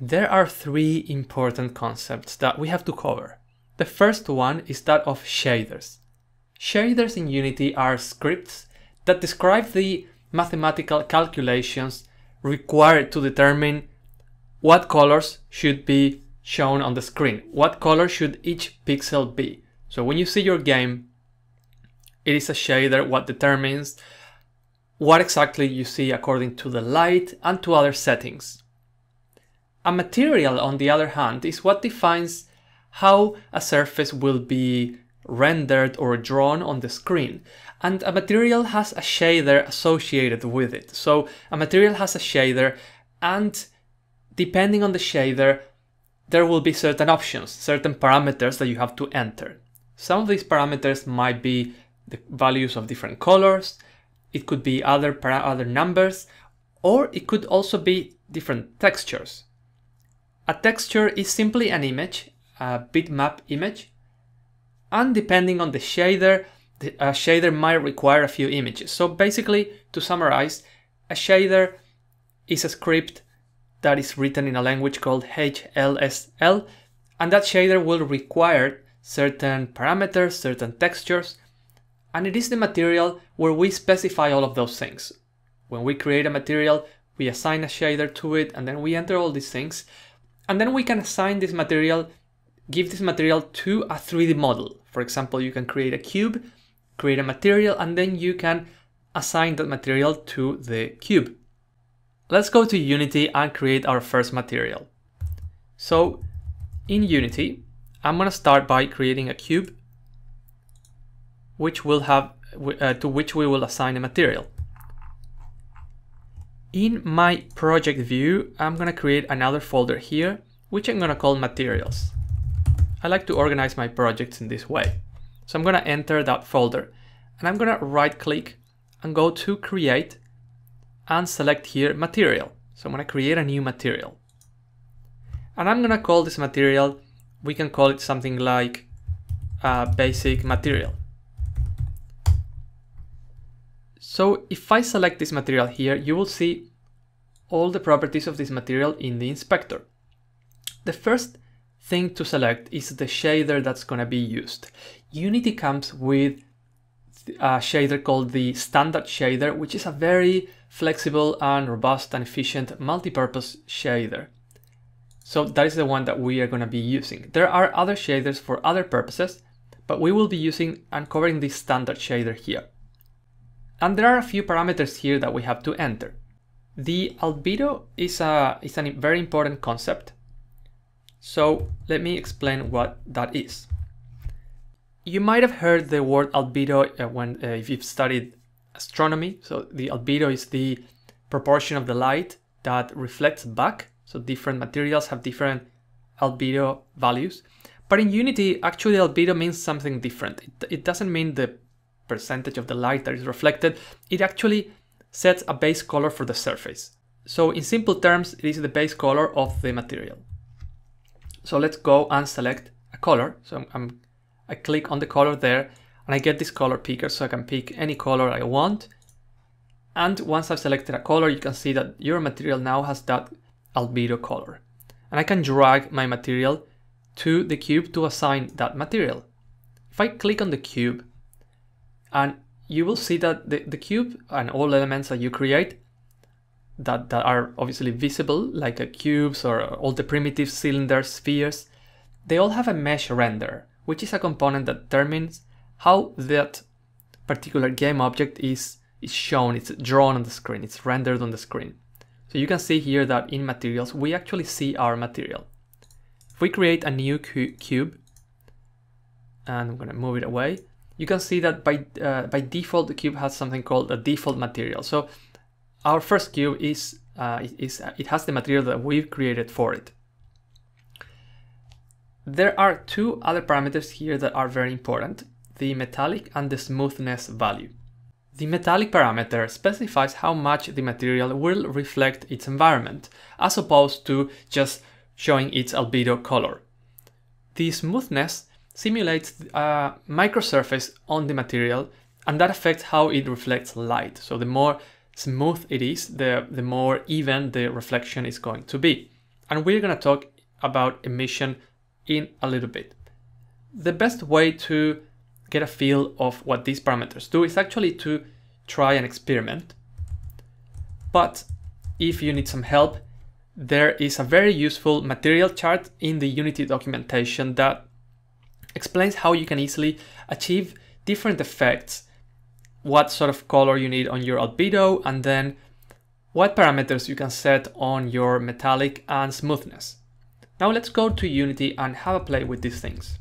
There are three important concepts that we have to cover. The first one is that of shaders. Shaders in Unity are scripts that describe the mathematical calculations required to determine what colors should be shown on the screen. What color should each pixel be? So when you see your game, it is a shader what determines what exactly you see according to the light and to other settings. A material, on the other hand, is what defines how a surface will be rendered or drawn on the screen. And a material has a shader associated with it. So a material has a shader and depending on the shader, there will be certain options, certain parameters that you have to enter. Some of these parameters might be the values of different colors, it could be other, other numbers, or it could also be different textures. A texture is simply an image, a bitmap image, and depending on the shader, the, a shader might require a few images. So basically, to summarize, a shader is a script that is written in a language called HLSL, and that shader will require certain parameters, certain textures, and it is the material where we specify all of those things. When we create a material, we assign a shader to it, and then we enter all these things, and then we can assign this material, give this material to a 3D model. For example, you can create a cube, create a material, and then you can assign that material to the cube. Let's go to Unity and create our first material. So in Unity, I'm gonna start by creating a cube, which will have uh, to which we will assign a material. In my project view, I'm gonna create another folder here, which I'm gonna call materials. I like to organize my projects in this way. So I'm gonna enter that folder and I'm gonna right click and go to create and select here material. So I'm gonna create a new material. And I'm gonna call this material, we can call it something like a basic material. So if I select this material here, you will see all the properties of this material in the inspector. The first thing to select is the shader that's going to be used. Unity comes with a shader called the standard shader, which is a very flexible and robust and efficient multi-purpose shader. So that is the one that we are going to be using. There are other shaders for other purposes, but we will be using and covering this standard shader here. And there are a few parameters here that we have to enter. The albedo is a, is a very important concept. So let me explain what that is. You might have heard the word albedo uh, when uh, if you've studied astronomy. So the albedo is the proportion of the light that reflects back. So different materials have different albedo values. But in Unity, actually albedo means something different. It, it doesn't mean the percentage of the light that is reflected, it actually sets a base color for the surface. So in simple terms, it is the base color of the material. So let's go and select a color. So I'm, i click on the color there and I get this color picker so I can pick any color I want. And once I've selected a color, you can see that your material now has that albedo color. And I can drag my material to the cube to assign that material. If I click on the cube, and you will see that the, the cube and all elements that you create that, that are obviously visible, like cubes or all the primitive cylinders, spheres, they all have a mesh render, which is a component that determines how that particular game object is, is shown, it's drawn on the screen, it's rendered on the screen. So you can see here that in materials, we actually see our material. If we create a new cu cube, and I'm gonna move it away, you can see that by, uh, by default, the cube has something called a default material. So our first cube is, uh, is it has the material that we've created for it. There are two other parameters here that are very important, the metallic and the smoothness value. The metallic parameter specifies how much the material will reflect its environment, as opposed to just showing its albedo color. The smoothness simulates a microsurface on the material and that affects how it reflects light. So the more smooth it is, the, the more even the reflection is going to be. And we're gonna talk about emission in a little bit. The best way to get a feel of what these parameters do is actually to try an experiment. But if you need some help, there is a very useful material chart in the Unity documentation that explains how you can easily achieve different effects, what sort of color you need on your albedo, and then what parameters you can set on your metallic and smoothness. Now let's go to Unity and have a play with these things.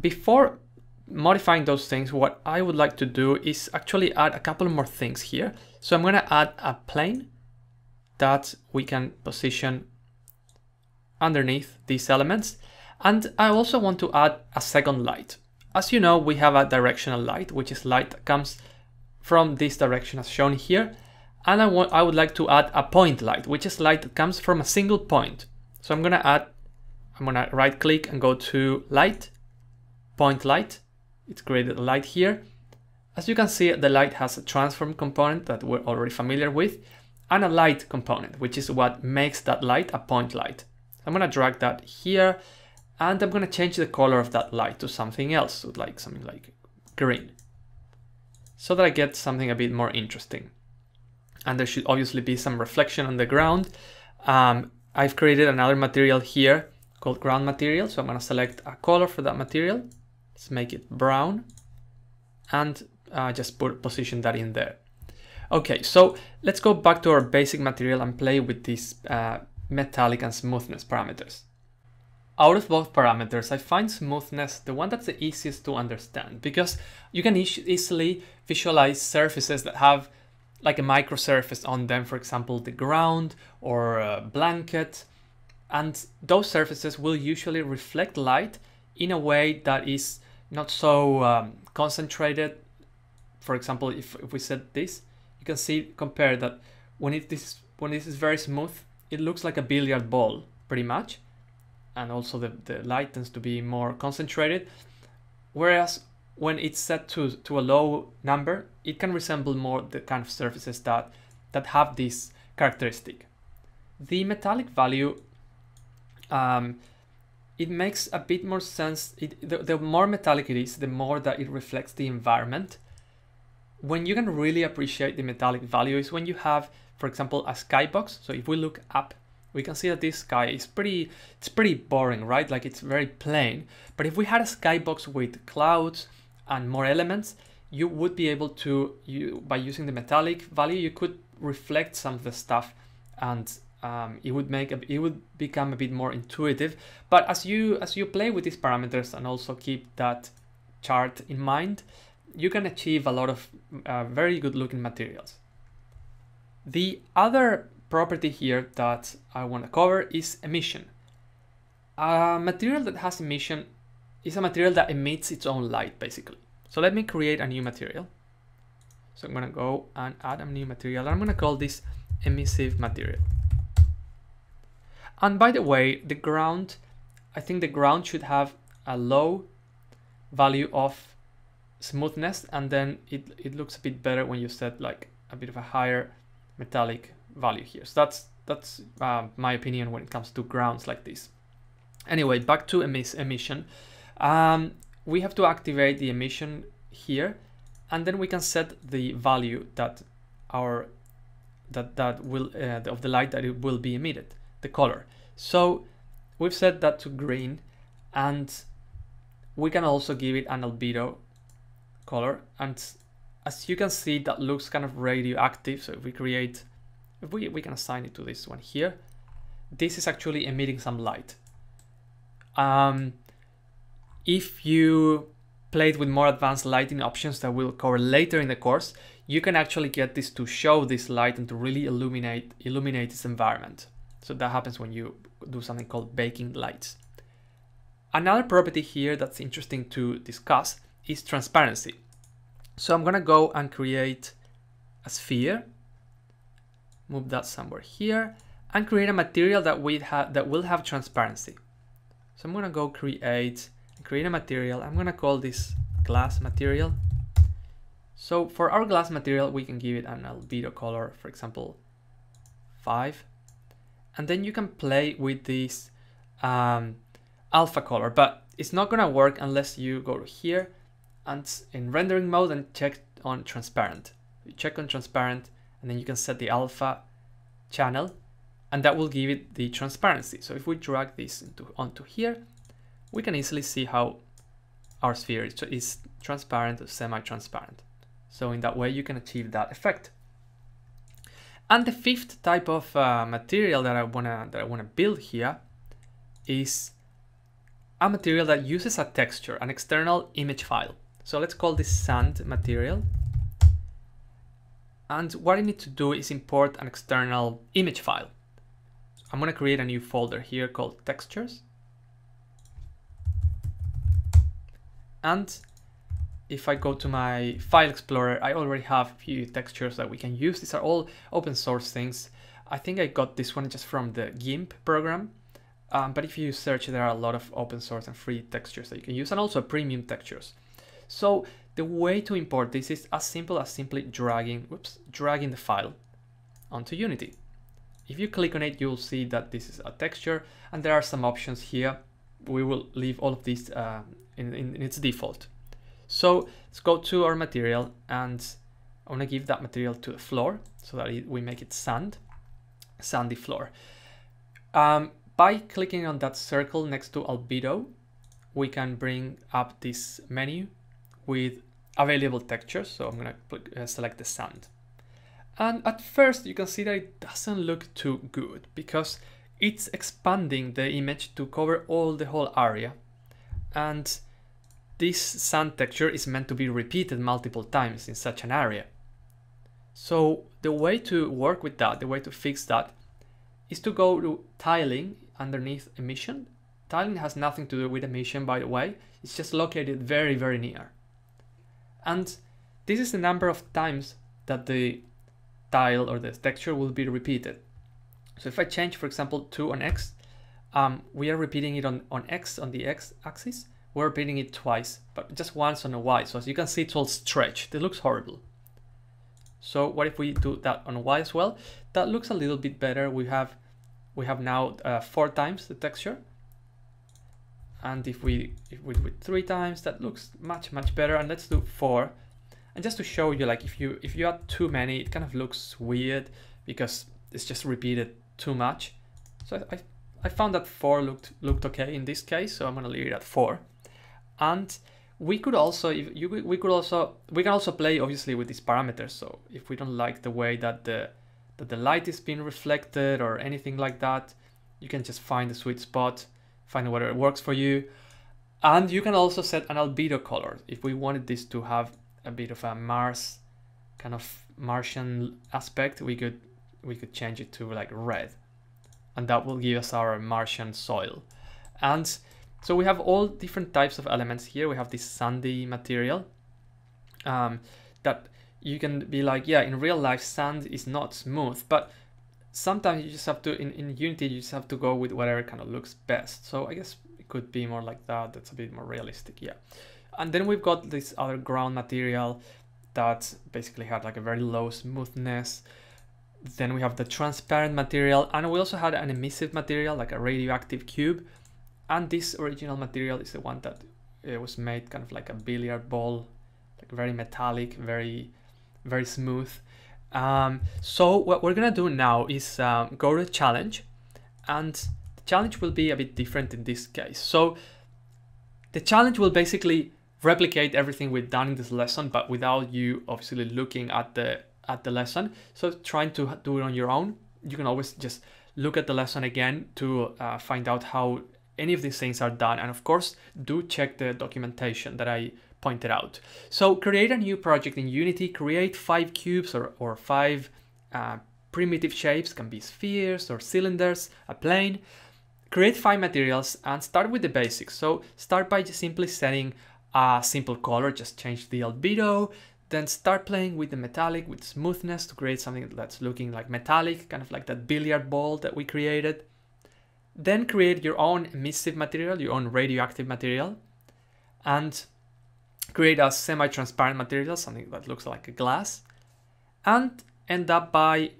Before modifying those things, what I would like to do is actually add a couple more things here. So I'm gonna add a plane that we can position underneath these elements. And I also want to add a second light. As you know, we have a directional light, which is light that comes from this direction as shown here. And I, want, I would like to add a point light, which is light that comes from a single point. So I'm gonna add, I'm gonna right click and go to light, point light. It's created a light here. As you can see, the light has a transform component that we're already familiar with and a light component, which is what makes that light a point light. I'm gonna drag that here and I'm gonna change the color of that light to something else, to like something like green, so that I get something a bit more interesting. And there should obviously be some reflection on the ground. Um, I've created another material here called ground material, so I'm gonna select a color for that material. Let's make it brown and uh, just put position that in there. Okay, so let's go back to our basic material and play with these uh, metallic and smoothness parameters. Out of both parameters, I find smoothness the one that's the easiest to understand because you can e easily visualize surfaces that have like a micro surface on them, for example, the ground or a blanket. And those surfaces will usually reflect light in a way that is not so um, concentrated. For example, if, if we set this, you can see compare that when it this when this is very smooth, it looks like a billiard ball pretty much, and also the, the light tends to be more concentrated. Whereas when it's set to, to a low number, it can resemble more the kind of surfaces that, that have this characteristic. The metallic value, um, it makes a bit more sense. It, the, the more metallic it is, the more that it reflects the environment when you can really appreciate the metallic value is when you have, for example, a skybox. So if we look up, we can see that this sky is pretty, it's pretty boring, right? Like it's very plain. But if we had a skybox with clouds and more elements, you would be able to, you by using the metallic value, you could reflect some of the stuff and um, it would make a, it would become a bit more intuitive. But as you as you play with these parameters and also keep that chart in mind, you can achieve a lot of uh, very good looking materials. The other property here that I want to cover is emission. A material that has emission is a material that emits its own light basically. So let me create a new material. So I'm going to go and add a new material. I'm going to call this emissive material. And by the way, the ground, I think the ground should have a low value of smoothness and then it, it looks a bit better when you set like a bit of a higher metallic value here. So that's that's uh, my opinion when it comes to grounds like this. Anyway, back to emiss emission. Um, we have to activate the emission here and then we can set the value that our that that will uh, of the light that it will be emitted, the color. So we've set that to green and we can also give it an albedo color and as you can see that looks kind of radioactive so if we create if we, we can assign it to this one here. This is actually emitting some light. Um, if you played with more advanced lighting options that we'll cover later in the course you can actually get this to show this light and to really illuminate illuminate its environment. So that happens when you do something called baking lights. Another property here that's interesting to discuss is transparency. So I'm gonna go and create a sphere, move that somewhere here, and create a material that we have that will have transparency. So I'm gonna go create create a material. I'm gonna call this glass material. So for our glass material, we can give it an albedo color, for example, five. and then you can play with this um, alpha color, but it's not gonna work unless you go here and in rendering mode and check on transparent. You check on transparent and then you can set the alpha channel and that will give it the transparency. So if we drag this into, onto here, we can easily see how our sphere is, is transparent or semi-transparent. So in that way you can achieve that effect. And the fifth type of uh, material that I wanna that I wanna build here is a material that uses a texture, an external image file. So let's call this sand material. And what I need to do is import an external image file. I'm gonna create a new folder here called textures. And if I go to my file explorer, I already have a few textures that we can use. These are all open source things. I think I got this one just from the GIMP program. Um, but if you search, there are a lot of open source and free textures that you can use and also premium textures. So the way to import this is as simple as simply dragging, whoops, dragging the file onto Unity. If you click on it, you'll see that this is a texture and there are some options here. We will leave all of these uh, in, in, in its default. So let's go to our material and I want to give that material to the floor so that it, we make it sand, sandy floor. Um, by clicking on that circle next to albedo, we can bring up this menu with available textures. So I'm going to uh, select the sand. And at first you can see that it doesn't look too good because it's expanding the image to cover all the whole area. And this sand texture is meant to be repeated multiple times in such an area. So the way to work with that, the way to fix that, is to go to tiling underneath emission. Tiling has nothing to do with emission, by the way. It's just located very, very near. And this is the number of times that the tile or the texture will be repeated. So if I change, for example, 2 on X, um, we are repeating it on, on X, on the X axis, we're repeating it twice, but just once on a Y. So as you can see, it's all stretched. It looks horrible. So what if we do that on Y as well? That looks a little bit better. We have we have now uh, four times the texture. And if we if we do it three times, that looks much much better. And let's do four. And just to show you, like if you if you add too many, it kind of looks weird because it's just repeated too much. So I I found that four looked looked okay in this case, so I'm gonna leave it at four and we could also if you we could also we can also play obviously with these parameters so if we don't like the way that the that the light is being reflected or anything like that you can just find the sweet spot find whether it works for you. And you can also set an albedo color. If we wanted this to have a bit of a mars kind of martian aspect we could we could change it to like red. And that will give us our martian soil. And so we have all different types of elements here. We have this sandy material um, that you can be like, yeah, in real life, sand is not smooth, but sometimes you just have to, in, in Unity, you just have to go with whatever kind of looks best. So I guess it could be more like that. That's a bit more realistic, yeah. And then we've got this other ground material that basically had like a very low smoothness. Then we have the transparent material, and we also had an emissive material, like a radioactive cube, and this original material is the one that uh, was made kind of like a billiard ball, like very metallic, very, very smooth. Um, so what we're gonna do now is um, go to challenge and the challenge will be a bit different in this case. So the challenge will basically replicate everything we've done in this lesson, but without you obviously looking at the at the lesson. So trying to do it on your own, you can always just look at the lesson again to uh, find out how any of these things are done. And of course, do check the documentation that I pointed out. So create a new project in Unity, create five cubes or, or five uh, primitive shapes, can be spheres or cylinders, a plane. Create five materials and start with the basics. So start by simply setting a simple color, just change the albedo, then start playing with the metallic, with smoothness to create something that's looking like metallic, kind of like that billiard ball that we created. Then create your own emissive material, your own radioactive material, and create a semi-transparent material, something that looks like a glass, and end up by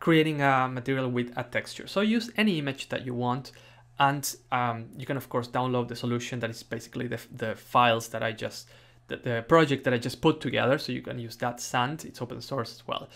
creating a material with a texture. So use any image that you want and um, you can of course download the solution that is basically the, the files that I just, the, the project that I just put together. So you can use that sand, it's open source as well.